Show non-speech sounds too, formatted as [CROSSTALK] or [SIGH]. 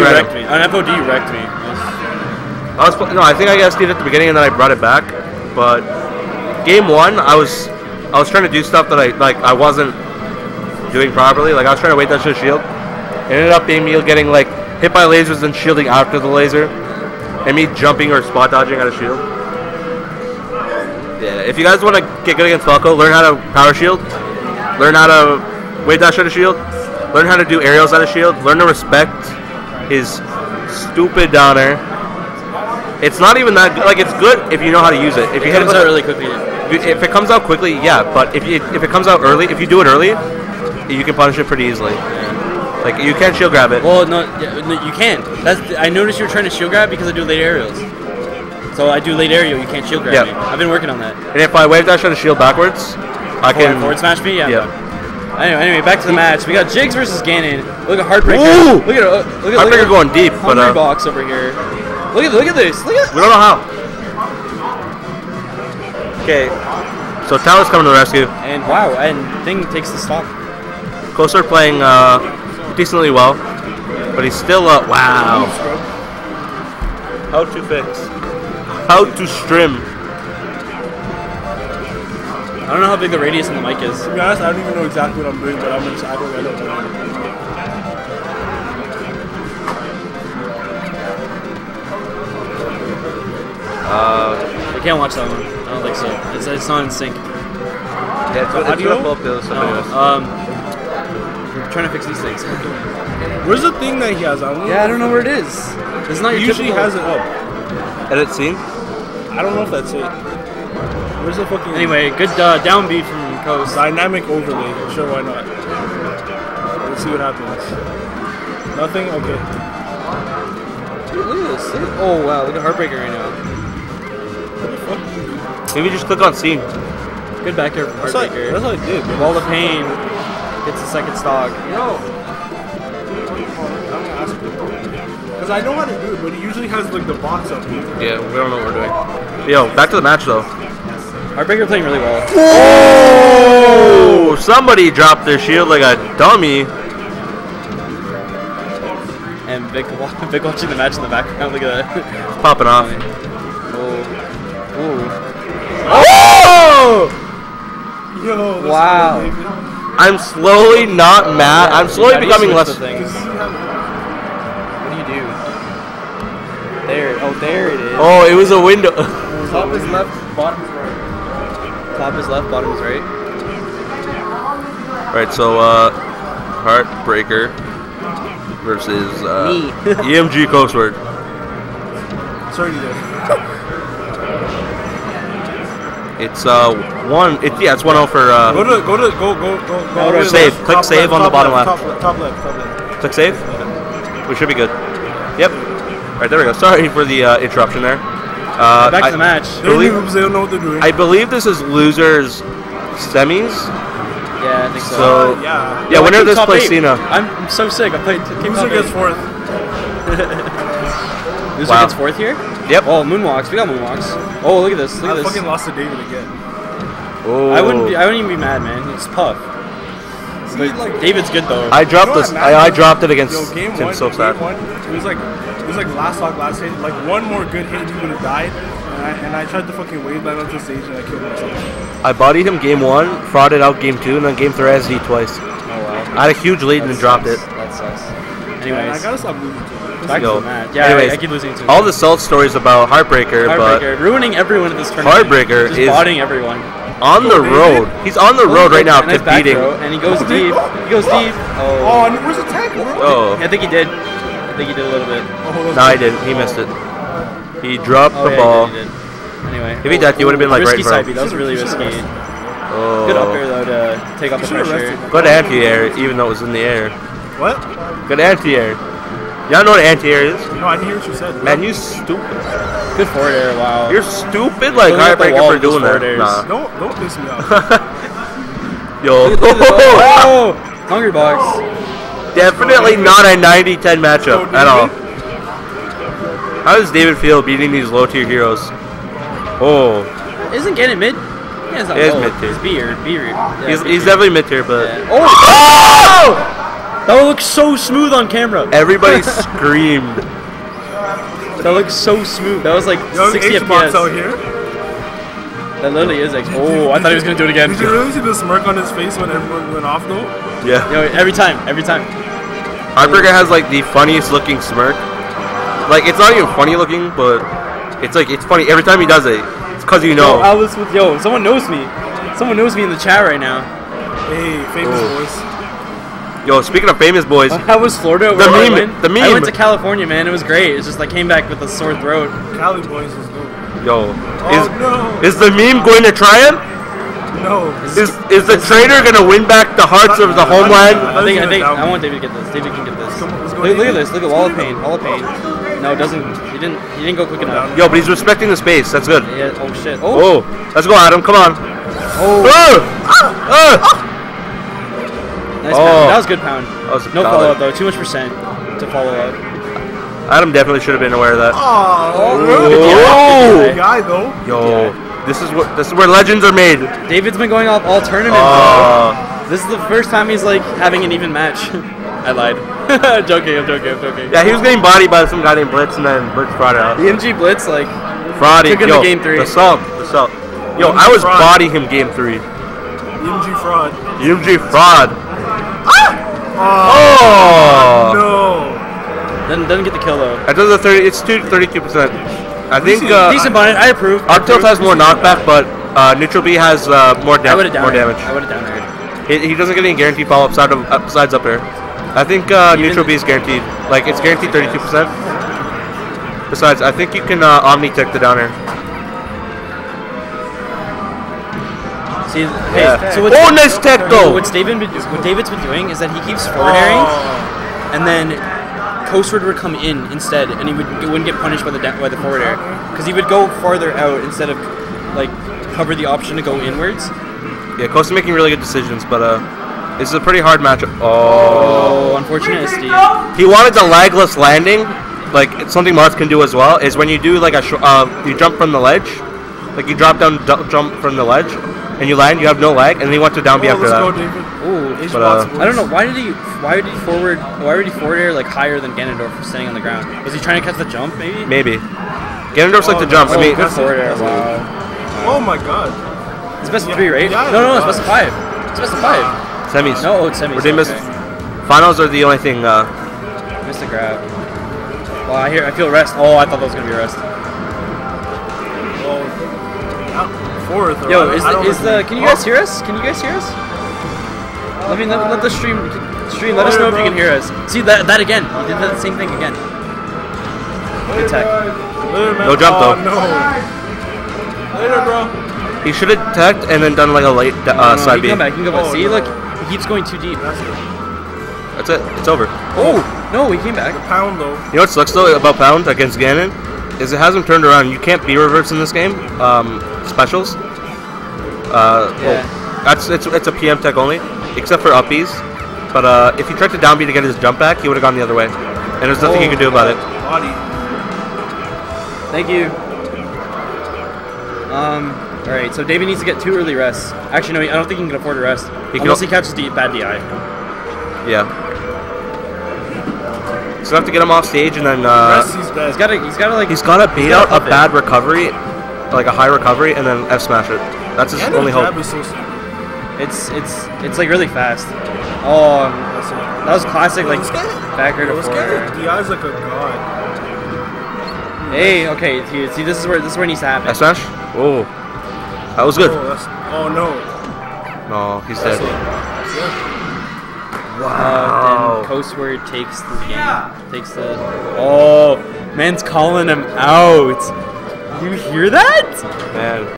You wrecked me. On FOD, wrecked me. I was no, I think I got Steve at the beginning and then I brought it back. But game one, I was I was trying to do stuff that I like I wasn't doing properly. Like I was trying to wait that shit shield. It ended up being me getting like hit by lasers and shielding after the laser, and me jumping or spot dodging out of shield. Yeah, if you guys want to get good against Falco, learn how to power shield, learn how to wave dash out of shield, learn how to do aerials out of shield, learn to respect his stupid down air. It's not even that good. Like it's good if you know how to use it. If you It hit it comes out really quickly. if it comes out quickly, yeah. But if you if it comes out early, if you do it early, you can punish it pretty easily. Like you can't shield grab it. Well, no, yeah, no, you can't. That's I noticed you were trying to shield grab because I do late aerials. So I do late aerial. You can't shield grab Yeah. me. I've been working on that. And if I wave dash out of shield backwards, I can. forward smash me. Yeah. Yeah. Anyway, anyway, back to the match. We got Jigs versus Ganon. Look at Heartbreaker. Ooh! Look at uh, look at look Heartbreaker at going deep, but, uh, box over here. Look at look at this. Look at We don't know how. Okay. So Talon's coming to the rescue. and wow, and Thing takes the stock. Koser playing uh, decently well, but he's still uh, wow. How to fix? How to strim? I don't know how big the radius in the mic is. To be honest, I don't even know exactly what I'm doing, but I'm just, I don't, I don't know. Uh, We can't watch that one. I don't think so. It's, it's not in sync. yeah, it's, it's audio? gonna pull the other side. No, um, we're trying to fix these things. Where's the thing that he has on? Yeah, I don't know where it is. It's not He your usually typical- has it up. Edit scene. I don't know if that's it. Where's the fucking Anyway, good uh, down B from Coast. dynamic overlay? Sure, why not? Let's see what happens. Nothing. Okay. Dude, look at this. Oh wow, look at Heartbreaker right now. What the? Maybe just click on scene. Good back here from That's what, Heartbreaker. that's what I did. Wall of Pain gets the second stock. No. Because I know how to do it, but he usually has like the box up here. Yeah, we don't know what we're doing. Yo, back to the match though. Heartbreaker playing really well. Oh! Somebody dropped their shield like a dummy. And Vic, [LAUGHS] Vic watching the match in the background. Look at that. It's popping off. Oh. Oh! Yo, Wow. I'm slowly not oh, mad. I'm slowly you becoming less. things? What do you do? There. Oh, there it is. Oh, it was a window. Top is left, bottom is right. Top is left, bottom is right. Right, so uh, Heartbreaker versus uh, Me. [LAUGHS] EMG Coastward. Sorry, David. It's uh one. It, yeah, it's one zero for Uh, Go to go to go go go go. Go to all the way save. left, Click top save on the top bottom Top left. Top left. Top left. click save. We should be good. Yep. All right, there we go. Sorry for the uh, interruption there. Uh, Back to I, the match. They're Believe- noobs. They don't know what they're doing. I believe this is losers semis. Yeah, I think so. So Uh, yeah. yeah, winner of this Top plays eight. Cena. I'm I'm so sick. I played. Came Loser top gets eight. fourth. [LAUGHS] Loser Wow. gets fourth here. Yep. Oh, moonwalks. We got moonwalks. Oh, look at this. Look I at this. fucking lost to David again. Oh. I wouldn't. Be, I wouldn't even be mad, man. It's tough. But like- David's good though. I dropped You know this. I, I dropped it against Yo, game Tim one, so game sad. one, it was like it was like last stock, last hit. Like one more good hit, he would have died. And I, and I tried to fucking wave land onto the stage and I killed myself. I bodied him game one, frauded out game two, and then game three I SD twice. oh wow. I had a huge lead and then dropped it. That sucks. And I gotta stop losing to him. back to Yo. the match. Yeah, Anyways, I, I keep losing to. All the salt stories about Heartbreaker, Heartbreaker, ruining everyone at this tournament. Heartbreaker Just is- botting everyone. on the road, he's on the road right now And nice to back beating. throw, and he goes [LAUGHS] deep. He goes deep. Oh, Oh. and where's the tackle, bro? Oh, I think he did. I think he did a little bit. Oh, no, he didn't. He missed it. He dropped Oh, the yeah, ball. He did, he did. Anyway. If he did, he would've been, like, right risky in front side. That was really risky. should've Good up Oh. there though to take off the pressure. rested. Good anti-air, even though it was in the air. What? Good anti-air. Y'all know what anti-air is? No, I didn't hear what you said. Man, you stupid. Good forward air. Wow. You're stupid like Filling up the Heartbreaker for doing that. forward airs. Nah. Don't don't piss me off. [LAUGHS] Yo. [LAUGHS] oh, Hungrybox. Definitely not a 90-10 matchup at all. How does David feel beating these low tier heroes? Oh, Isn't getting mid? Yeah, not He is low. mid tier. He's B or B or. Yeah, he's, he's definitely mid tier, but Yeah. Oh! That looks so smooth on camera. Everybody [LAUGHS] screamed. That looks so smooth. That was like Young 60 H-Box out here. That literally is like. Oh, I thought he was gonna do it again. Did you really see the smirk on his face when everyone went off though? Yeah. Yo, every time, every time. Heartbreaker has like the funniest looking smirk. Like it's not even funny looking, but it's like it's funny every time he does it. It's cause you Yo, know. I was with yo. Someone knows me. Someone knows me in the chat right now. Hey, famous Oh. voice. Yo, speaking of famous boys, [LAUGHS] How was Florida? The Where I meme, went? the I went to California, man. It was great. It's just like came back with a sore throat. Cali boys is good. yo, Oh is no. is the meme going to triumph? [LAUGHS] no. Is is the traitor gonna win back the hearts of the homeland? I think I think I want David to get this. David can get this. Come on, let's go, Look, look at this. Look at Wall of Pain. Wall of Pain. No, it doesn't. He didn't. He didn't go quick enough. Yo, but he's respecting the space. That's good. Yeah. Oh shit. Oh. Oh, let's go, Adam. Come on. Oh. Oh, ah. oh. Ah. Nice Oh. pound. That was good pound. That was no solid. follow up though. Too much percent to follow up. Adam definitely should have been aware of that. Oh, Whoa. good guy though. Yo, this is what this is where legends are made. David's been going off all tournament. Oh. bro. Uh. This is the first time he's like having an even match. [LAUGHS] I lied. I'm [LAUGHS] joking. I'm joking. I'm joking. Yeah, he was getting bodied by some guy named Blitz, and then Blitz brought it out. EMG Blitz like Fraudy. Took him to game three. The salt. The salt. Yo, I was Fraud. bodying him game three. EMG fraud. UMG fraud. Ah! Oh, Oh. no. doesn't doesn't get the kill though. That does a thirty. It's two thirty-two percent. I think Decent- uh, Decent bonnet. I approve. Up tilt has more knockback, but uh, neutral B has uh, more, I da- would have down more damage. I would have down aired. He, he doesn't get any guaranteed follow up side of up, sides up air. I think uh, neutral B is guaranteed. Like it's guaranteed 32%. Besides, I think you can uh, omni tech the down air. See, hey, Yeah. so what's, Oh, nice tech though. what's David been, what David's been doing is that he keeps forward airing, Oh. and then coastward would come in instead, and he would he wouldn't get punished by the da- by the forward air because he would go farther out instead of like cover the option to go inwards. Yeah, Costa making really good decisions, but uh, this is a pretty hard matchup. Oh. Oh, unfortunate Steve. He wanted the lagless landing. Like it's something Marth can do as well. Is when you do like a sh- uh, you jump from the ledge, like you drop down, du- jump from the ledge, and you land. You have no lag, and then you want to down B Oh, after let's go, that. David. Ooh, But, uh, I don't know why did he why did he forward why did he forward air like higher than Ganondorf for standing on the ground? Was he trying to catch the jump maybe? Maybe. Ganondorf's like the jump. Oh, I mean, good forward air. Wow. Oh my god. It's best of Yeah, three, right? yeah, no, no, it's best of five. It's best of five. semis. No, it's semis. Or they missed. okay. Finals are the only thing. Uh, Missed a grab. Well, I hear. I feel rest. Oh, I thought that was gonna be rest. Not fourth. or Yo, is the, is the? Can you guys hear us? Can you guys hear us? Let me let, let the stream stream. Let us know if you can hear us. See that that again. He did that same thing again. Good tech. No jump, though. No. Later, bro. he should have teched and then done like a late uh, No, no, side he B. come back. He can go back. Oh, See, no. look, he keeps going too deep. That's it. It's over. Oh no, he came back. Pound though. You know what sucks though about Pound against Ganon? Is it hasn't turned around. You can't be reverse in this game. Um, specials. Uh, well, that's it's it's a PM tech only, except for uppies. But uh, if he tried to down B to get his jump back, he would have gone the other way, and there's nothing you Oh, can do about it. Body. Thank you. Um. All right. So David needs to get two early rests. Actually, no. I don't think he can afford a rest He can unless al- he catches the bad DI. Yeah. So I have to get him off stage, and then uh, Rest, he's. He's gotta. He's gotta like. he's got to bait gotta out a puff it. bad recovery, like a high recovery, and then F smash it. That's his And only hope. so. It's it's it's like really fast. Oh, that was classic. Like Let's get it. back to Let's get forward. DI's like a god. Hey, okay. See, see, this is where this is where it needs to happen. F smash. Oh, that was good. Oh, that's, oh no. No, he's That's dead. it. That's it. Uh, then Coastward takes the game. Takes the. Oh, man's calling him out. You hear that? Man.